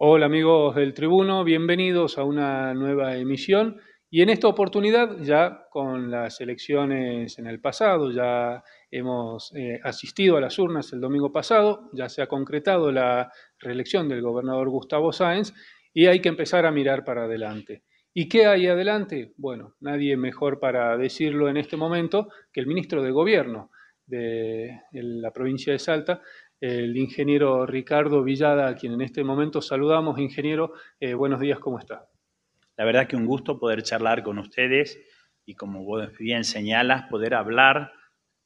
Hola amigos del Tribuno, bienvenidos a una nueva emisión y en esta oportunidad ya con las elecciones en el pasado, ya hemos eh, asistido a las urnas el domingo pasado, ya se ha concretado la reelección del gobernador Gustavo Sáenz y hay que empezar a mirar para adelante. ¿Y qué hay adelante? Bueno, nadie mejor para decirlo en este momento que el ministro de Gobierno de la provincia de Salta, el ingeniero Ricardo Villada, a quien en este momento saludamos. Ingeniero, eh, buenos días, ¿cómo está? La verdad que un gusto poder charlar con ustedes y como vos bien señalas, poder hablar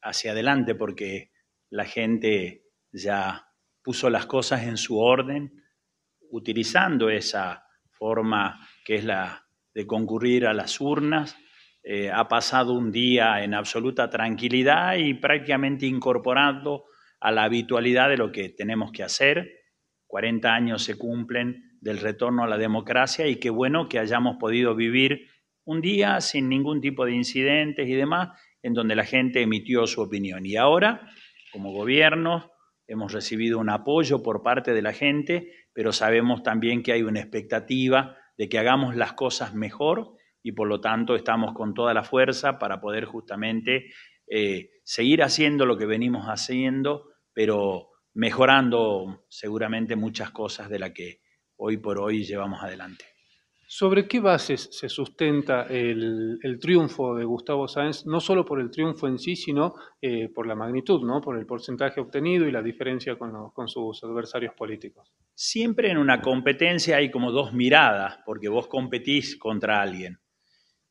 hacia adelante porque la gente ya puso las cosas en su orden utilizando esa forma que es la de concurrir a las urnas. Eh, ha pasado un día en absoluta tranquilidad y prácticamente incorporando a la habitualidad de lo que tenemos que hacer. 40 años se cumplen del retorno a la democracia y qué bueno que hayamos podido vivir un día sin ningún tipo de incidentes y demás, en donde la gente emitió su opinión. Y ahora, como gobierno, hemos recibido un apoyo por parte de la gente, pero sabemos también que hay una expectativa de que hagamos las cosas mejor y por lo tanto estamos con toda la fuerza para poder justamente eh, seguir haciendo lo que venimos haciendo pero mejorando seguramente muchas cosas de las que hoy por hoy llevamos adelante. ¿Sobre qué bases se sustenta el, triunfo de Gustavo Sáenz, no solo por el triunfo en sí, sino eh, por la magnitud, ¿no? por el porcentaje obtenido y la diferencia con, con sus adversarios políticos? Siempre en una competencia hay como dos miradas, porque vos competís contra alguien.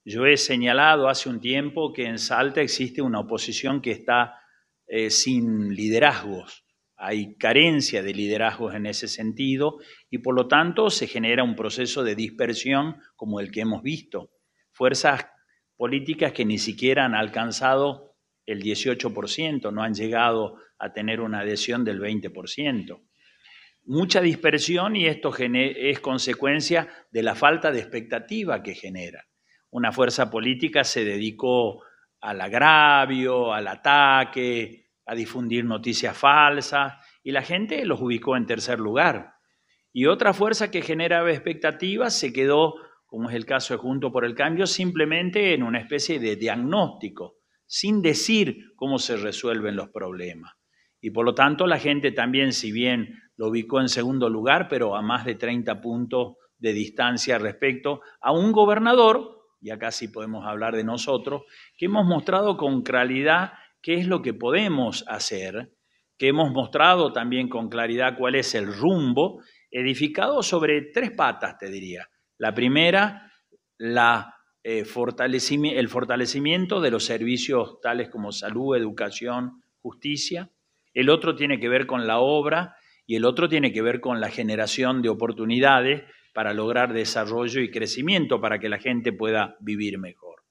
Yo he señalado hace un tiempo que en Salta existe una oposición que está eh, sin liderazgos. Hay carencia de liderazgos en ese sentido y por lo tanto se genera un proceso de dispersión como el que hemos visto. Fuerzas políticas que ni siquiera han alcanzado el 18%, no han llegado a tener una adhesión del 20%. Mucha dispersión y esto es consecuencia de la falta de expectativa que genera. Una fuerza política se dedicó al agravio, al ataque, a difundir noticias falsas, y la gente los ubicó en tercer lugar. Y otra fuerza que generaba expectativas se quedó, como es el caso de Junto por el Cambio, simplemente en una especie de diagnóstico, sin decir cómo se resuelven los problemas. Y por lo tanto la gente también, si bien lo ubicó en segundo lugar, pero a más de 30 puntos de distancia respecto a un gobernador y acá sí podemos hablar de nosotros, que hemos mostrado con claridad qué es lo que podemos hacer, que hemos mostrado también con claridad cuál es el rumbo, edificado sobre tres patas, te diría. La primera, la, eh, el fortalecimiento de los servicios tales como salud, educación, justicia. El otro tiene que ver con la obra y el otro tiene que ver con la generación de oportunidades para lograr desarrollo y crecimiento, para que la gente pueda vivir mejor.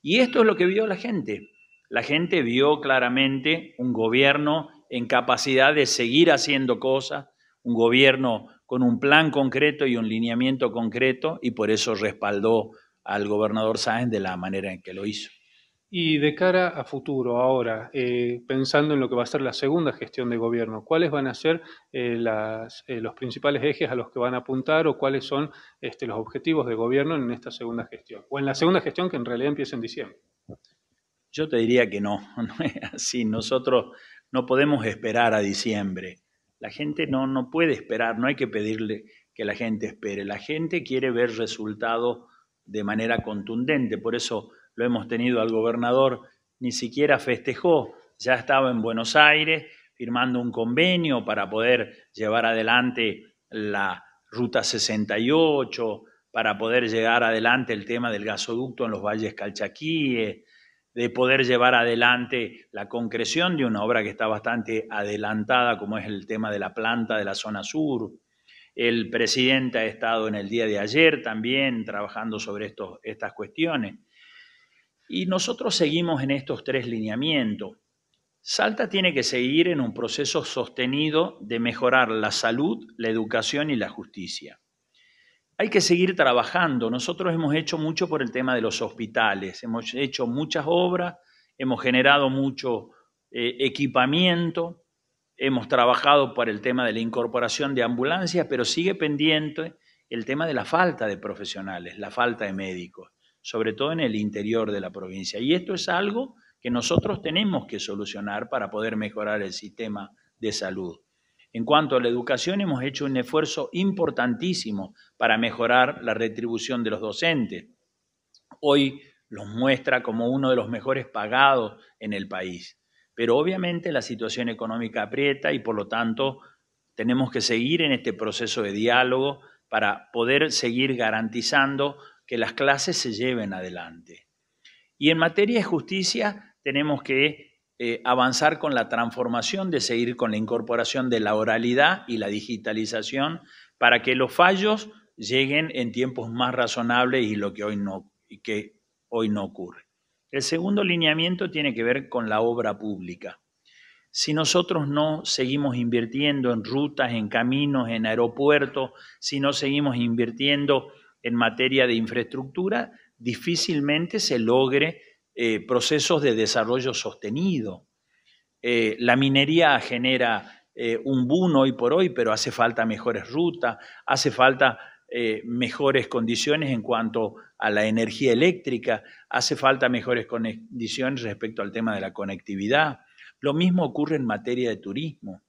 Y esto es lo que vio la gente. La gente vio claramente un gobierno en capacidad de seguir haciendo cosas, un gobierno con un plan concreto y un lineamiento concreto, y por eso respaldó al gobernador Sáenz de la manera en que lo hizo. Y de cara a futuro, ahora, eh, pensando en lo que va a ser la segunda gestión de gobierno, ¿cuáles van a ser eh, eh, los principales ejes a los que van a apuntar o cuáles son este, los objetivos de gobierno en esta segunda gestión? O en la segunda gestión que en realidad empieza en diciembre. Yo te diría que no, no es así. Nosotros no podemos esperar a diciembre. La gente no, no puede esperar, no hay que pedirle que la gente espere. La gente quiere ver resultados de manera contundente. Por eso lo hemos tenido al gobernador, ni siquiera festejó, ya estaba en Buenos Aires firmando un convenio para poder llevar adelante la Ruta 68, para poder llegar adelante el tema del gasoducto en los valles calchaquíes, de poder llevar adelante la concreción de una obra que está bastante adelantada, como es el tema de la planta de la zona sur. El presidente ha estado en el día de ayer también trabajando sobre estos, estas cuestiones. Y nosotros seguimos en estos tres lineamientos. Salta tiene que seguir en un proceso sostenido de mejorar la salud, la educación y la justicia. Hay que seguir trabajando. Nosotros hemos hecho mucho por el tema de los hospitales, hemos hecho muchas obras, hemos generado mucho eh, equipamiento, hemos trabajado por el tema de la incorporación de ambulancias, pero sigue pendiente el tema de la falta de profesionales, la falta de médicos, sobre todo en el interior de la provincia. Y esto es algo que nosotros tenemos que solucionar para poder mejorar el sistema de salud. En cuanto a la educación, hemos hecho un esfuerzo importantísimo para mejorar la retribución de los docentes. Hoy los muestra como uno de los mejores pagados en el país. Pero obviamente la situación económica aprieta y por lo tanto tenemos que seguir en este proceso de diálogo para poder seguir garantizando que las clases se lleven adelante. Y en materia de justicia tenemos que eh, avanzar con la transformación, de seguir con la incorporación de la oralidad y la digitalización para que los fallos lleguen en tiempos más razonables y lo que hoy no, que hoy no ocurre. El segundo lineamiento tiene que ver con la obra pública. Si nosotros no seguimos invirtiendo en rutas, en caminos, en aeropuertos, si no seguimos invirtiendo en materia de infraestructura, difícilmente se logre eh, procesos de desarrollo sostenido. Eh, la minería genera eh, un boom hoy por hoy, pero hace falta mejores rutas, hace falta mejores condiciones en cuanto a la energía eléctrica, hace falta mejores condiciones respecto al tema de la conectividad. Lo mismo ocurre en materia de turismo.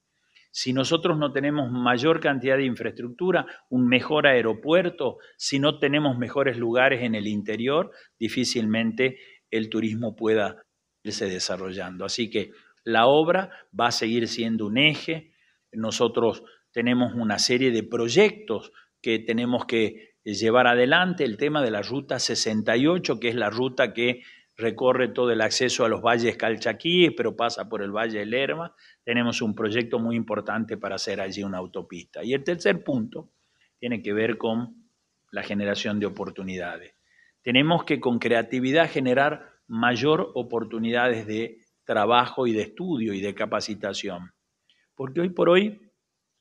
Si nosotros no tenemos mayor cantidad de infraestructura, un mejor aeropuerto, si no tenemos mejores lugares en el interior, difícilmente el turismo pueda irse desarrollando. Así que la obra va a seguir siendo un eje. Nosotros tenemos una serie de proyectos que tenemos que llevar adelante. El tema de la ruta 68, que es la ruta que recorre todo el acceso a los valles calchaquíes, pero pasa por el Valle de Lerma. Tenemos un proyecto muy importante para hacer allí una autopista. Y el tercer punto tiene que ver con la generación de oportunidades. Tenemos que con creatividad generar mayor oportunidades de trabajo y de estudio y de capacitación. Porque hoy por hoy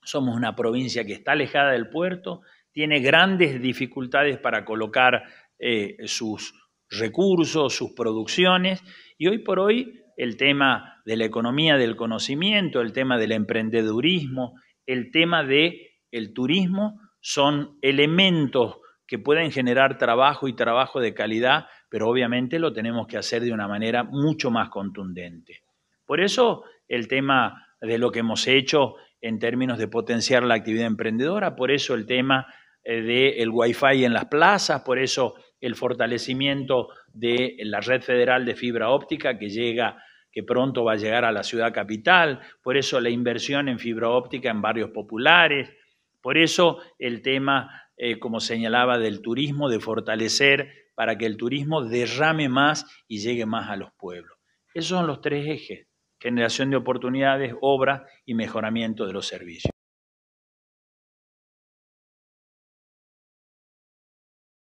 somos una provincia que está alejada del puerto, tiene grandes dificultades para colocar eh, sus recursos, sus producciones, y hoy por hoy el tema de la economía del conocimiento, el tema del emprendedurismo, el tema del el turismo son elementos que pueden generar trabajo y trabajo de calidad, pero obviamente lo tenemos que hacer de una manera mucho más contundente. Por eso el tema de lo que hemos hecho en términos de potenciar la actividad emprendedora, por eso el tema eh, del Wi-Fi en las plazas, por eso el fortalecimiento de la red federal de fibra óptica que llega que pronto va a llegar a la ciudad capital, por eso la inversión en fibra óptica en barrios populares, por eso el tema eh, como señalaba, del turismo, de fortalecer para que el turismo derrame más y llegue más a los pueblos. Esos son los tres ejes, generación de oportunidades, obra y mejoramiento de los servicios.